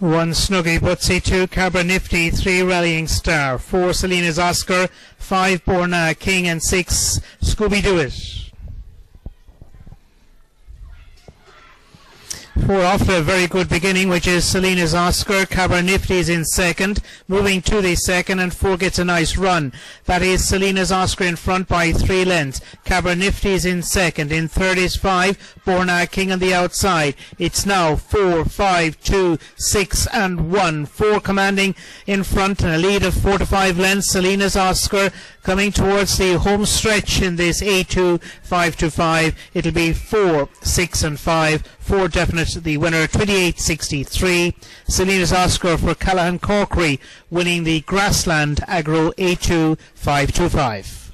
One Snuggie Bootsy, two Cabra Nifty, three Rallying Star, four Selina's Oscar, five Boherna King, and six Scooby Doo It. Four off a very good beginning, which is Selina's Oscar. Cabra Nifty's in second, moving to the second, and four gets a nice run. That is Selina's Oscar in front by three lengths. Cabra Nifty's in second. In third is five, Boherna King on the outside. It's now four, five, two, six, and one. Four commanding in front, and a lead of four to five lengths. Selina's Oscar coming towards the home stretch in this A2 5 to 5. It'll be 4, 6, and 5. 4 definite. The winner 28.63. Selina's Oscar for Callahan Corkery winning the Grassland Agro A2 5 to 5.